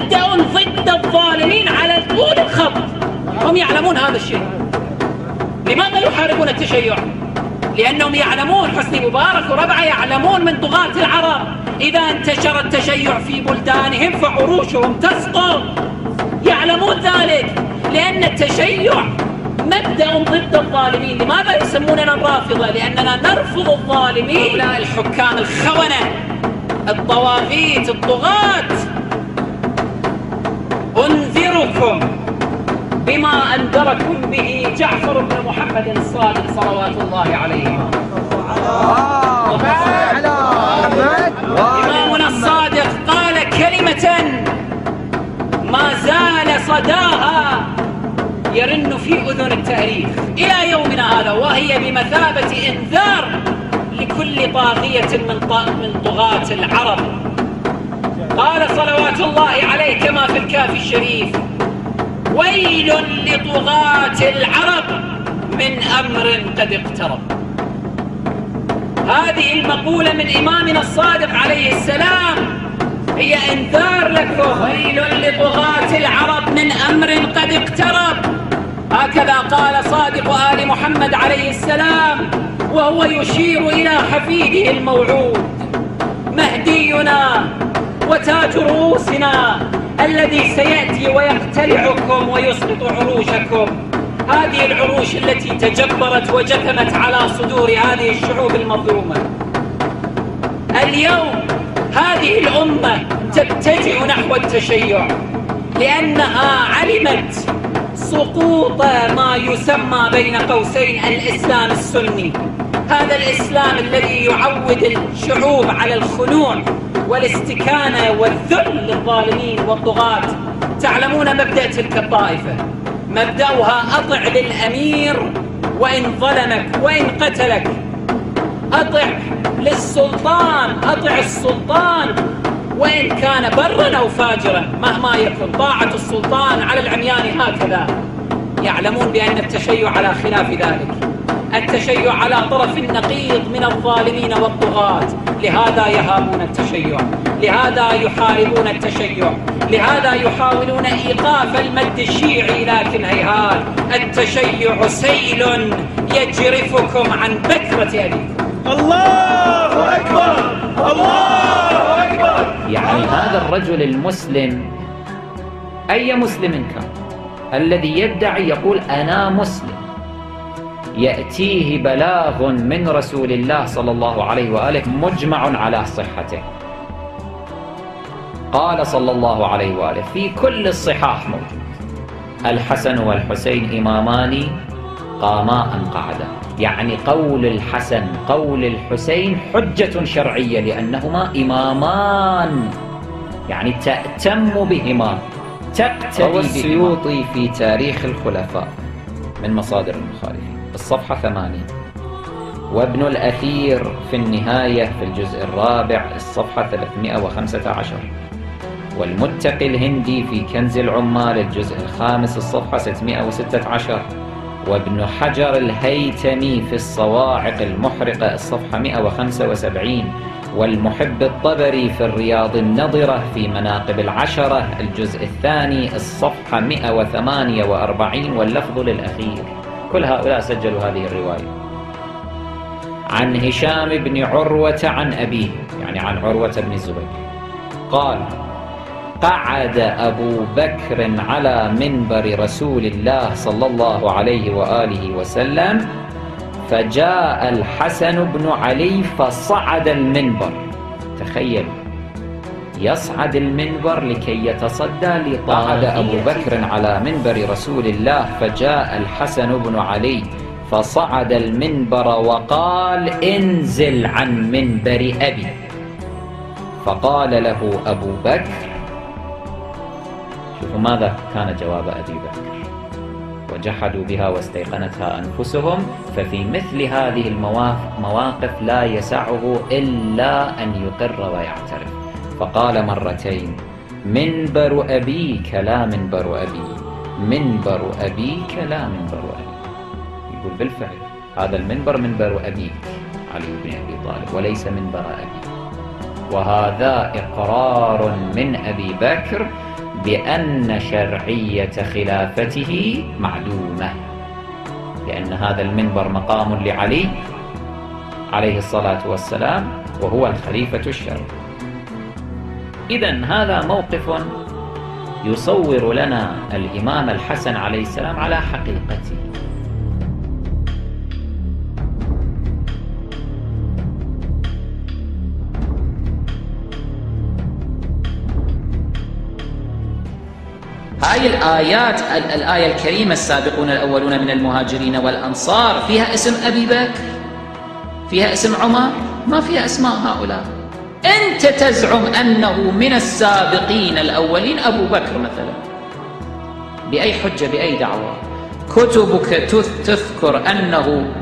مبدأ ضد الظالمين على طول الخط هم يعلمون هذا الشيء. لماذا يحاربون التشيع؟ لأنهم يعلمون حسني مبارك وربعه يعلمون من طغاة العرب. إذا انتشر التشيع في بلدانهم فعروشهم تسقط. يعلمون ذلك لأن التشيع مبدأ ضد الظالمين. لماذا يسموننا الرافضة؟ لأننا نرفض الظالمين. هؤلاء الحكام الخونة الطواغيت الطغاة. أنذركم بما أنذركم به جعفر بن محمد الصادق صلوات الله عليه. إمامنا الصادق قال كلمة ما زال صداها يرن في أذن التاريخ إلى يومنا هذا وهي بمثابة إنذار لكل طاغية من طغاة العرب. قال صلوات الله عليه كما في الكافي الشريف ويل لطغاة العرب من أمر قد اقترب. هذه المقولة من إمامنا الصادق عليه السلام هي إنذار لكم ويل لطغاة العرب من أمر قد اقترب. هكذا قال صادق آل محمد عليه السلام وهو يشير إلى حفيده الموعود. مهدينا وتاج رؤوسنا الذي سيأتي ويقتلعكم ويسقط عروشكم هذه العروش التي تجبرت وجثمت على صدور هذه الشعوب المظلومة. اليوم هذه الأمة تتجه نحو التشيع لأنها علمت سقوط ما يسمى بين قوسين الإسلام السني. هذا الإسلام الذي يعود الشعوب على الخنوع والاستكانة والذل للظالمين والطغاة. تعلمون مبدأ تلك الطائفة. مبدأها أطع للأمير وإن ظلمك وإن قتلك. أطع للسلطان أطع السلطان وإن كان برا أو فاجرا. مهما يكن طاعة السلطان على العميان هكذا. يعلمون بأن التشيع على خلاف ذلك. التشيع على طرف النقيض من الظالمين والطغاة. لهذا يهابون التشيع. لهذا يحاربون التشيع. لهذا يحاولون إيقاف المد الشيعي لكن هيهات التشيع سيل يجرفكم عن بكرة أبيكم. الله أكبر! الله أكبر! يعني هذا الرجل المسلم أي مسلم كان؟ الذي يدعي يقول أنا مسلم. يأتيه بلاغ من رسول الله صلى الله عليه وآله مجمع على صحته. قال صلى الله عليه وآله في كل الصحاح موجود. الحسن والحسين إمامان قاما قعدا. يعني قول الحسن قول الحسين حجة شرعية لأنهما إمامان. يعني تأتم بهما تقتدي السيوطي في تاريخ الخلفاء من مصادر المخالفين. الصفحة ثمانين وابن الأثير في النهاية في الجزء الرابع الصفحة 315 والمتقي الهندي في كنز العمال الجزء الخامس الصفحة 616 وابن حجر الهيتمي في الصواعق المحرقة الصفحة 175 والمحب الطبري في الرياض النضرة في مناقب العشرة الجزء الثاني الصفحة 148 واللفظ للأخير. كل هؤلاء سجلوا هذه الرواية. عن هشام بن عروة عن أبيه يعني عن عروة بن الزبير. قال قعد أبو بكر على منبر رسول الله صلى الله عليه وآله وسلم فجاء الحسن بن علي فصعد المنبر. تخيل يصعد المنبر لكي يتصدى لطاعة أبو بكر على منبر رسول الله فجاء الحسن بن علي فصعد المنبر وقال انزل عن منبر أبي. فقال له أبو بكر شوفوا ماذا كان جواب أبي بكر. وجحدوا بها واستيقنتها أنفسهم ففي مثل هذه المواقف لا يسعه إلا أن يقر ويعترف. فقال مرتين منبر أبيك لا منبر أبي منبر أبيك لا منبر أبي. يقول بالفعل هذا المنبر منبر أبيك. علي بن أبي طالب وليس منبر أبي. وهذا إقرار من أبي بكر بأن شرعية خلافته معدومة لأن هذا المنبر مقام لعلي عليه الصلاة والسلام وهو الخليفة الشرعي. إذا هذا موقف يصور لنا الإمام الحسن عليه السلام على حقيقته. هاي الآيات الآية الكريمة السابقون الأولون من المهاجرين والأنصار فيها اسم أبي بكر فيها اسم عمر ما فيها أسماء هؤلاء. أنت تزعم أنه من السابقين الأولين أبو بكر مثلا. بأي حجة بأي دعوة؟ كتبك تذكر أنه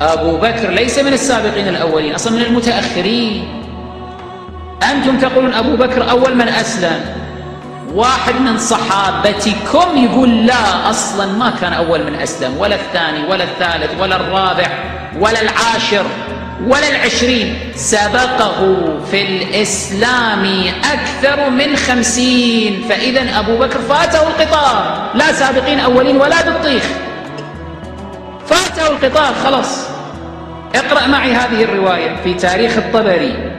أبو بكر ليس من السابقين الأولين أصلا من المتأخرين. أنتم تقولون أبو بكر أول من أسلم. واحد من صحابتكم يقول لا أصلا ما كان أول من أسلم ولا الثاني ولا الثالث ولا الرابع ولا العاشر. ولا العشرين. سبقه في الإسلام أكثر من خمسين. فإذا أبو بكر فاته القطار. لا سابقين أولين ولا بالطيخ. فاته القطار خلاص. اقرأ معي هذه الرواية في تاريخ الطبري.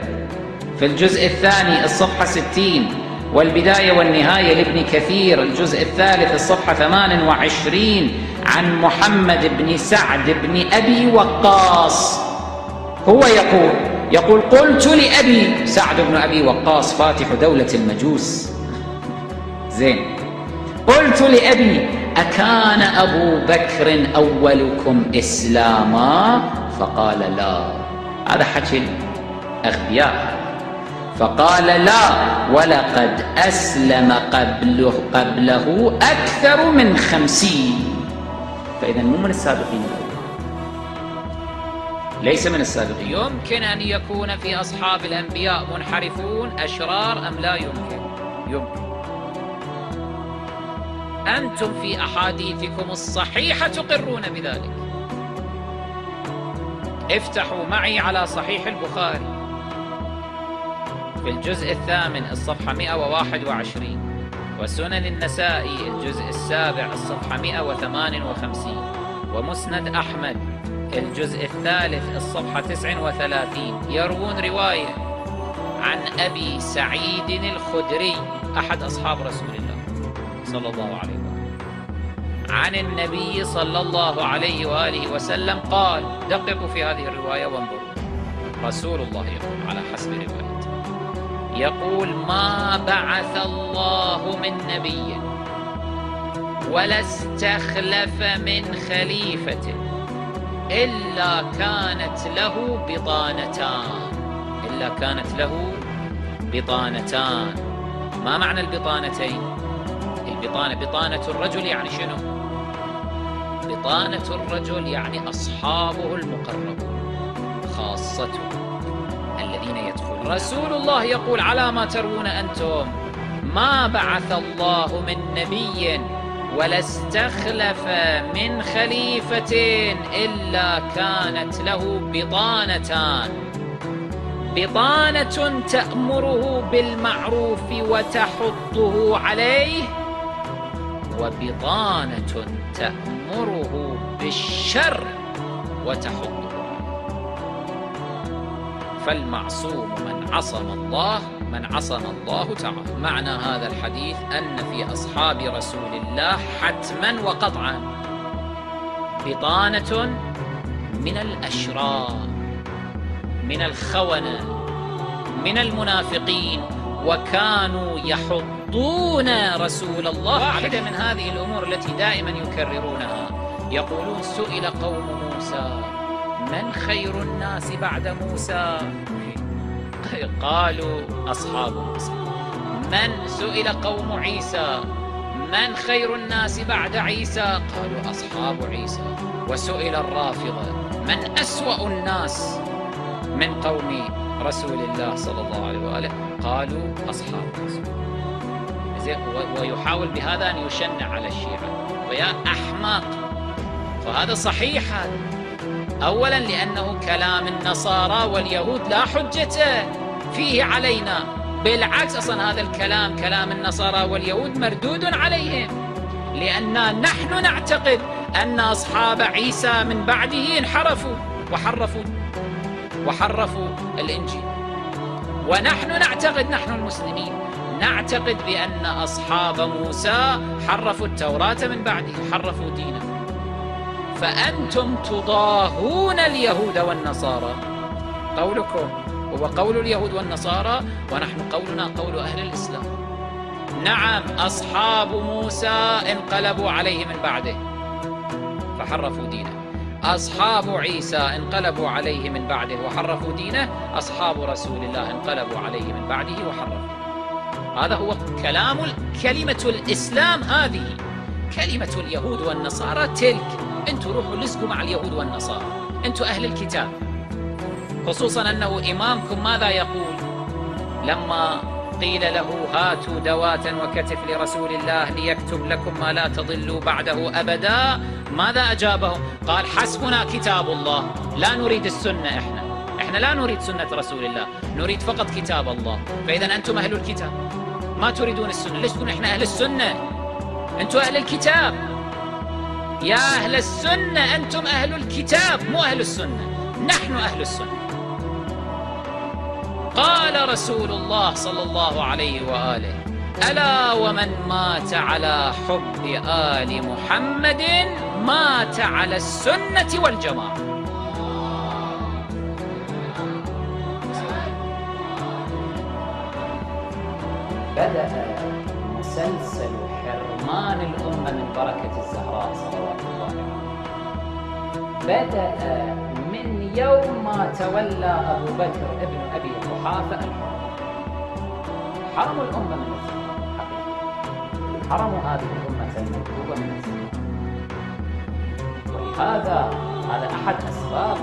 في الجزء الثاني الصفحة ستين. والبداية والنهاية لابن كثير. الجزء الثالث الصفحة 28 عن محمد بن سعد بن أبي وقاص. هو يقول يقول قلت لأبي سعد بن أبي وقاص فاتح دولة المجوس. زين. قلت لأبي أكان أبو بكر أولكم إسلاما؟ فقال لا. هذا حكي الأغبياء. فقال لا ولقد أسلم قبله, قبله أكثر من خمسين. فإذا مو من السابقين. ليس من السابقين. يمكن أن يكون في أصحاب الأنبياء منحرفون أشرار أم لا يمكن؟ يمكن. أنتم في أحاديثكم الصحيحة تقرون بذلك. افتحوا معي على صحيح البخاري. في الجزء الثامن الصفحة 121 وسنن النسائي الجزء السابع الصفحة 158 ومسند أحمد. الجزء الثالث الصفحة 39 يروون رواية عن أبي سعيد الخدري أحد أصحاب رسول الله صلى الله عليه وآله عن النبي صلى الله عليه وآله وسلم قال دققوا في هذه الرواية وانظروا. رسول الله يقول على حسب رواية يقول ما بعث الله من نبي ولا استخلف من خليفة. إلا كانت له بطانتان. إلا كانت له بطانتان. ما معنى البطانتين؟ البطانة بطانة الرجل يعني شنو؟ بطانة الرجل يعني أصحابه المقربون خاصته الذين يدخلون. رسول الله يقول على ما ترون أنتم؟ ما بعث الله من نبي ولا استخلف من خليفة إلا كانت له بطانتان. بطانة تأمره بالمعروف وتحضه عليه وبطانة تأمره بالشر وتحضه فالمعصوم من عصم الله من عصم الله تعالى. معنى هذا الحديث أن في أصحاب رسول الله حتما وقطعا. بطانة من الأشرار من الخونة من المنافقين. وكانوا يحضون رسول الله واحدة من هذه الأمور التي دائما يكررونها. يقولون سئل قوم موسى من خير الناس بعد موسى؟ قالوا أصحاب موسى من سئل قوم عيسى؟ من خير الناس بعد عيسى؟ قالوا أصحاب عيسى. وسئل الرافضة من أسوأ الناس من قوم رسول الله صلى الله عليه وآله؟ قالوا أصحاب رسول ويحاول بهذا أن يشنع على الشيعة. ويا أحمق فهذا صحيح هذا. أولا لأنه كلام النصارى واليهود لا حجة فيه علينا. بالعكس أصلا هذا الكلام كلام النصارى واليهود مردود عليهم. لأن نحن نعتقد أن أصحاب عيسى من بعده انحرفوا وحرفوا وحرفوا الإنجيل. ونحن نعتقد نحن المسلمين نعتقد بأن أصحاب موسى حرفوا التوراة من بعده حرفوا دينه. فأنتم تضاهون اليهود والنصارى. قولكم هو قول اليهود والنصارى ونحن قولنا قول أهل الإسلام. نعم أصحاب موسى انقلبوا عليه من بعده. فحرفوا دينه. أصحاب عيسى انقلبوا عليه من بعده وحرفوا دينه. أصحاب رسول الله انقلبوا عليه من بعده وحرفوا. هذا هو كلام كلمة الإسلام هذه. كلمة اليهود والنصارى تلك. أنتوا روحوا لزقوا مع اليهود والنصارى. أنتوا أهل الكتاب. خصوصا أنه إمامكم ماذا يقول؟ لما قيل له هاتوا دوات وكتف لرسول الله ليكتب لكم ما لا تضلوا بعده أبدا ماذا أجابه قال حسبنا كتاب الله. لا نريد السنة إحنا. إحنا لا نريد سنة رسول الله. نريد فقط كتاب الله. فإذا أنتم أهل الكتاب. ما تريدون السنة. ليش تقولون إحنا أهل السنة. أنتم أهل الكتاب. يا أهل السنة أنتم أهل الكتاب مو أهل السنة. نحن أهل السنة. قال رسول الله صلى الله عليه وآله ألا ومن مات على حب آل محمد مات على السنة والجماعة. بدأ مسلسل حرمان الأمة من بركة الزهراء صلوات الله عليها بدأ من يوم ما تولى أبو بكر ابن أبي قحافة الحرم حرموا الأمة من الزهراء. حرموا هذه الأمة المكتوبة من الزهراء ولهذا هذا أحد أسباب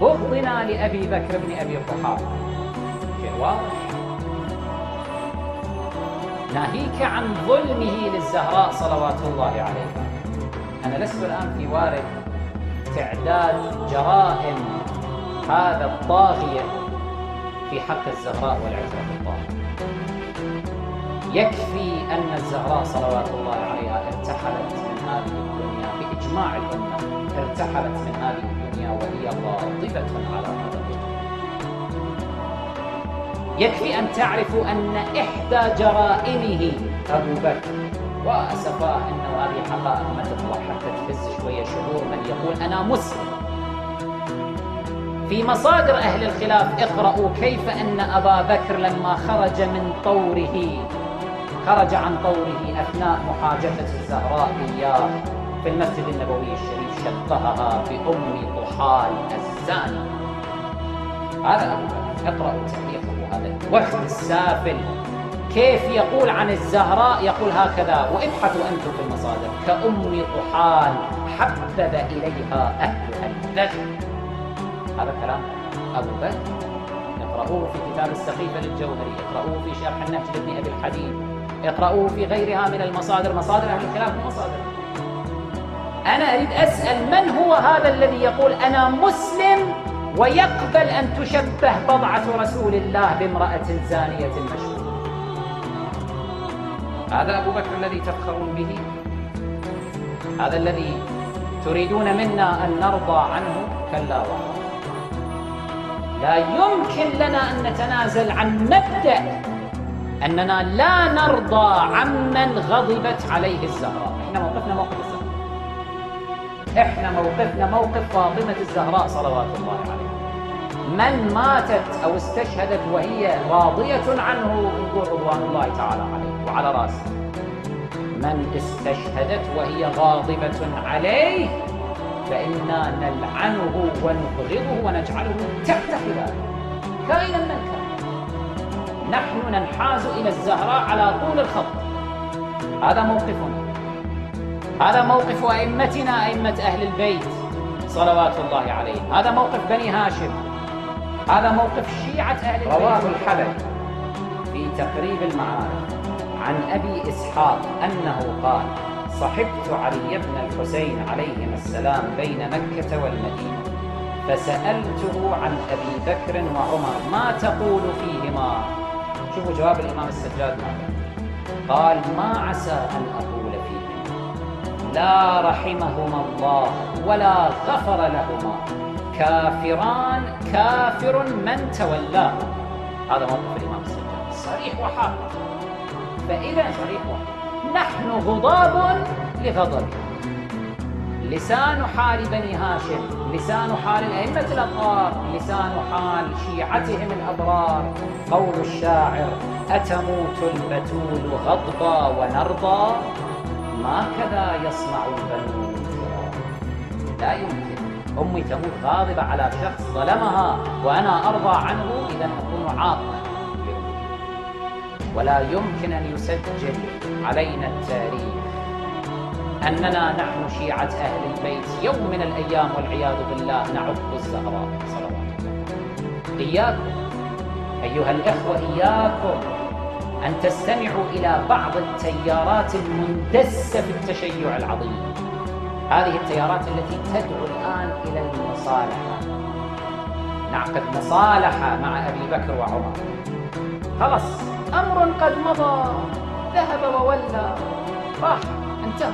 بغضنا لأبي بكر بن أبي قحافة. شيء واضح ناهيك عن ظلمه للزهراء صلوات الله عليها أنا لست الآن في وارد تعداد جرائم هذا الطاغية في حق الزهراء والعترة الطاهرة يكفي أن الزهراء صلوات الله عليها ارتحلت من هذه الدنيا بإجماع الأمة ارتحلت من هذه الدنيا وهي غاضبة على هذا يكفي أن تعرفوا أن إحدى جرائمه أبو بكر وأسفاه أنه هذه حقائق ما تطلع حتى تهز شوية شعور من يقول أنا مسلم. في مصادر أهل الخلاف اقرأوا كيف أن أبا بكر لما خرج من طوره خرج عن طوره أثناء محاجفة الزهراء إياه في المسجد النبوي الشريف شبهها بأم طحال الزاني. هذا أبو بكر. اقرأوا تعليقه هذا. الوفد السافل كيف يقول عن الزهراء؟ يقول هكذا. وابحثوا أنتم في المصادر. كأم طحال حبب إليها أهلها الذل هذا كلام أبو بكر. اقرأوه في كتاب السقيفة للجوهري اقرأوه في شرح النهج لابن أبي الحديد. اقرأوه في غيرها من المصادر. مصادر أهل الكلام مصادر. أنا أريد أسأل من هو هذا الذي يقول أنا مسلم ويقبل أن تشبه بضعة رسول الله بامرأة زانية مشهورة هذا أبو بكر الذي تفخرون به. هذا الذي تريدون منا أن نرضى عنه كلا والله. لا يمكن لنا أن نتنازل عن مبدأ أننا لا نرضى عمن غضبت عليه الزهراء. إحنا موقفنا موقف الزهراء. إحنا موقفنا موقف فاطمة الزهراء صلوات الله عليها من ماتت أو استشهدت وهي راضية عنه نقول رضوان الله تعالى عليه وعلى رأسه. من استشهدت وهي غاضبة عليه فإنا نلعنه ونبغضه ونجعله تحت حباله كائنا من كان. نحن ننحاز إلى الزهراء على طول الخط. هذا موقفنا هذا موقف أئمتنا أئمة أهل البيت صلوات الله عليهم. هذا موقف بني هاشم. هذا موقف شيعة أهل رواه الحلب في تقريب المعارف عن أبي إسحاق أنه قال صحبت علي بن الحسين عليهما السلام بين مكة والمدينة فسألته عن أبي بكر وعمر ما تقول فيهما؟ شوفوا جواب الإمام السجاد. ماذا قال ما عسى أن أقول فيهما لا رحمهما الله ولا غفر لهما. كافران كافر من تولاه هذا موقف الإمام السجاد. صريح وحاق فإذا صريح وحاق نحن غضاب لغضب. لسان حال بني هاشم لسان حال الأئمة الأطهار لسان حال شيعتهم الأبرار. قول الشاعر أتموت البتول غضبا ونرضى؟ ما كذا يصنع البنون. لا يمكن. أمي تموت غاضبة على شخص ظلمها وأنا أرضى عنه إذا أكون عاقا ولا يمكن أن يسجل علينا التاريخ أننا نحن شيعة أهل البيت. يوم من الأيام والعياذ بالله نعق الزهراء صلوات الله. إياكم أيها الإخوة إياكم أن تستمعوا إلى بعض التيارات المندسة في التشيع العظيم. هذه التيارات التي تدعو الآن إلى المصالحة. نعقد مصالحة مع أبي بكر وعمر. خلص أمر قد مضى. ذهب وولى. راح انتهى.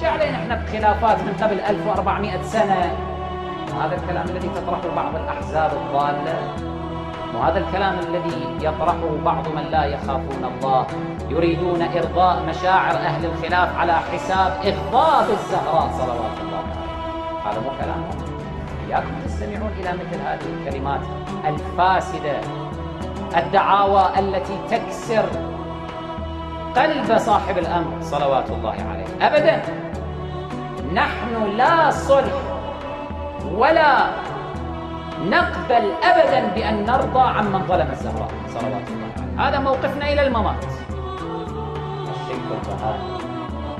شو علينا إحنا بخلافات من قبل 1400 سنة؟ وهذا الكلام الذي تطرحه بعض الأحزاب الضالة. وهذا الكلام الذي يطرحه بعض من لا يخافون الله. يريدون إرضاء مشاعر أهل الخلاف على حساب إغضاب الزهراء صلوات الله عليه. هذا مو كلامهم إياكم تستمعون إلى مثل هذه الكلمات الفاسدة. الدعاوى التي تكسر قلب صاحب الأمر صلوات الله عليه. أبدا. نحن لا صلح ولا نقبل أبدا بأن نرضى عمن ظلم الزهراء. صلوات الله عليه. هذا موقفنا إلى الممات. الشيخ البهائي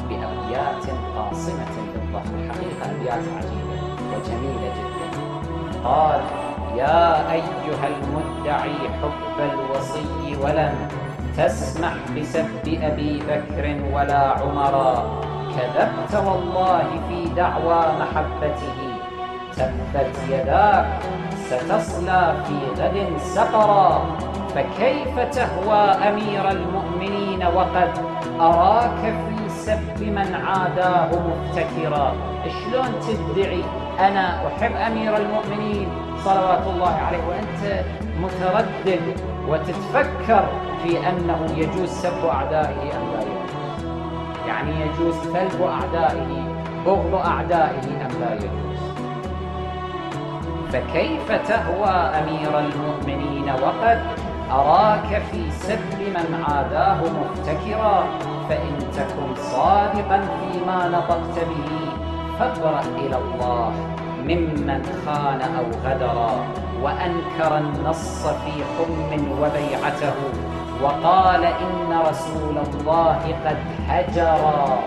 بأبيات قاصمة للظهر حقيقة أبيات عجيبة وجميلة جدا. قال يا أيها المدعي حب الوصي ولم تسمح بسب أبي بكر ولا عمرا كذبت والله في دعوى محبته. تبت يداك ستصلى في غد سقرا فكيف تهوى أمير المؤمنين وقد أراك في سب من عاداه مفتكرا؟ شلون تدعي أنا أحب أمير المؤمنين؟ صلوات الله عليه. وأنت متردد وتتفكر في أنه يجوز سب أعدائه أم لا يجوز. يعني يجوز سلب أعدائه بغض أعدائه أم لا يجوز. فكيف تهوى أمير المؤمنين وقد أراك في سب من عاداه مفتكرا فإن تكن صادقا فيما نطقت به فابرأ إلى الله ممن خان أو غدرا وأنكر النص في حم وبيعته وقال إن رسول الله قد هجرا.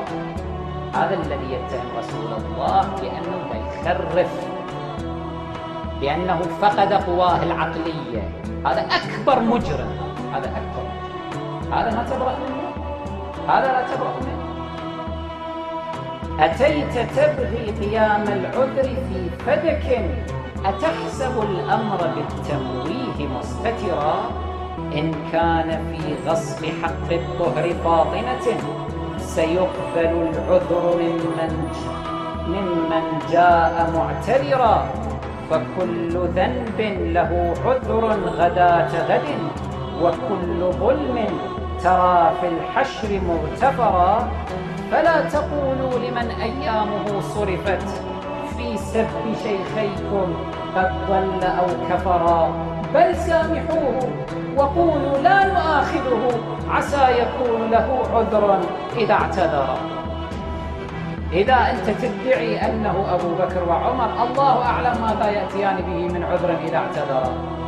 هذا الذي يتهم رسول الله بأنه يخرف بأنه فقد قواه العقلية. هذا أكبر مجرم. هذا أكبر مجرم. هذا ما تبرأ منه؟ هذا لا تبرأ منه. أتيت تبغي قيام العذر في فدك؟ أتحسب الأمر بالتمويه مستترا؟ إن كان في غصب حق الطهر فاطمة سيقبل العذر ممن ممن جاء معتذرا. فكل ذنب له عذر غداة غد وكل ظلم ترى في الحشر مغتفرا فلا تقولوا لمن أيامه صرفت في سب شيخيكم قد ضل أو كفرا. بل سامحوه وقولوا لا نؤاخذه عسى يكون له عذر إذا اعتذر. إذا أنت تدعي أنه أبو بكر وعمر الله أعلم ماذا يأتيان به من عذر إذا اعتذر.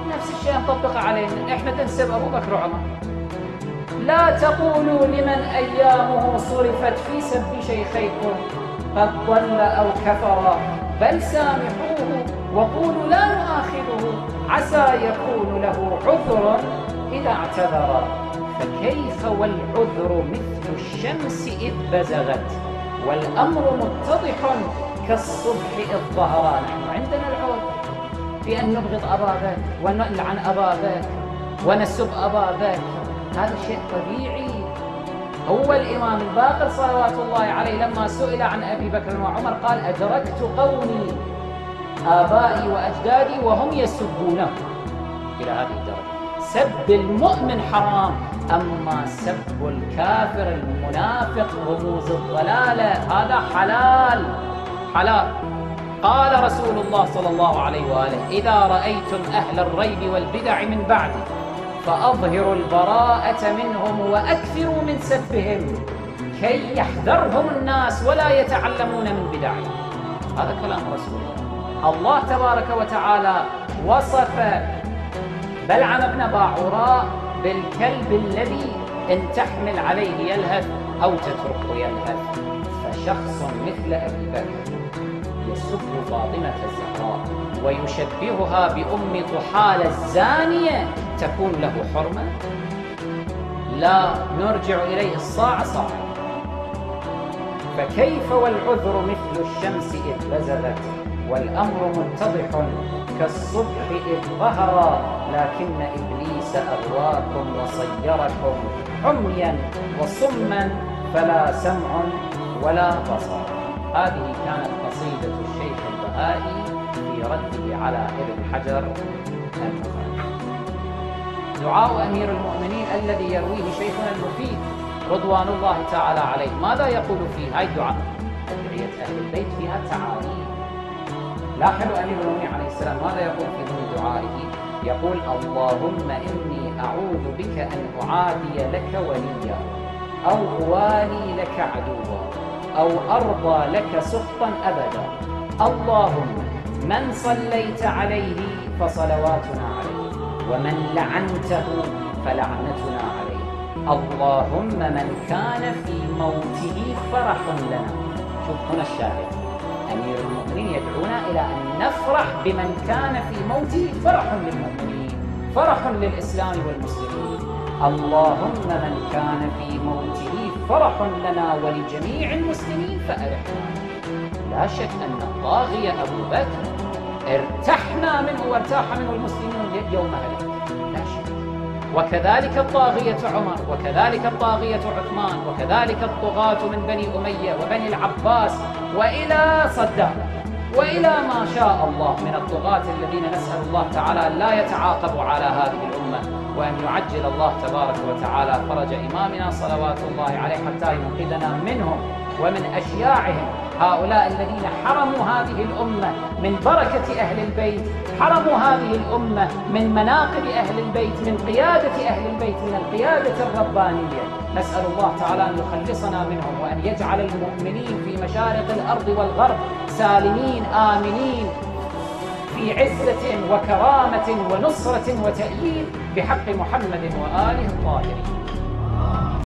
نفس الشيء نطبق علينا إحنا تنسب أبو بكر وعمر. لا تقولوا لمن أيامه صرفت في سب شيخيكم قد ضل أو كفر بل سامحوه وقولوا لا نؤاخذه. عسى يكون له عذر إذا اعتذر. فكيف والعذر مثل الشمس إذ بزغت؟ والأمر متضح كالصبح إذ ظهر نحن عندنا العذر بأن نبغض أبا بكر ونلعن أبا بكر ونسب أبا بكر هذا شيء طبيعي. هو الإمام الباقر صلوات الله عليه لما سئل عن أبي بكر وعمر قال أدركت قومي آبائي وأجدادي وهم يسبونه. إلى هذه الدرجة. سب المؤمن حرام أما سب الكافر المنافق رموز الضلالة هذا حلال. حلال. قال رسول الله صلى الله عليه وآله إذا رأيتم أهل الريب والبدع من بعدي فأظهروا البراءة منهم وأكثروا من سبهم كي يحذرهم الناس ولا يتعلمون من بدعهم هذا كلام رسول الله. الله تبارك وتعالى وصف بلعم بن باعوراء بالكلب الذي إن تحمل عليه يلهث أو تتركه يلهث. فشخص مثل أبي بكر يسب فاطمة الزهراء ويشبهها بأم طحال الزانية تكون له حرمة؟ لا نرجع إليه الصاع صاع. فكيف والعذر مثل الشمس إذ بزغت والأمر متضح كالصبح إذ ظهر لكن إبليس أغواكم وصيركم عميا وصما فلا سمع ولا بصر. هذه كانت قصيدة الشيخ البهائي في رده على ابن حجر دعاء أمير المؤمنين الذي يرويه شيخنا المفيد رضوان الله تعالى عليه. ماذا يقول فيه؟ هاي الدعاء أدعية أهل البيت فيها تعاليم. لاحظوا أمير المؤمنين عليه السلام ماذا يقول في ضمن دعائه؟ يقول اللهم إني أعوذ بك أن أعادي لك وليا أو أوالي لك عدوا أو أرضى لك سخطا أبدا. اللهم من صليت عليه فصلواتنا عليه ومن لعنته فلعنتنا عليه. اللهم من كان في موته فرح لنا. شوف هنا الشاهد. أمير المؤمنين يدعونا إلى أن نفرح بمن كان في موته. فرح للمؤمنين فرح للإسلام والمسلمين. اللهم من كان في موته فرح لنا ولجميع المسلمين فأرحنا لا شك أن الطاغية أبو بكر ارتحنا منه وارتاح منه المسلمون يوم هلك لا شك. وكذلك الطاغية عمر وكذلك الطاغية عثمان وكذلك الطغاة من بني أمية وبني العباس وإلى صدام وإلى ما شاء الله من الطغاة الذين نسأل الله تعالى أن لا يتعاقبوا على هذه الأمة وأن يعجل الله تبارك وتعالى فرج إمامنا صلوات الله عليه حتى ينقذنا منهم ومن أشياعهم. هؤلاء الذين حرموا هذه الأمة من بركة أهل البيت حرموا هذه الأمة من مناقب أهل البيت من قيادة أهل البيت من القيادة الربانية. نسأل الله تعالى أن يخلصنا منهم وأن يجعل المؤمنين في مشارق الأرض والغرب سالمين آمنين في عزة وكرامة ونصرة وتأييد بحق محمد وآله الطاهرين.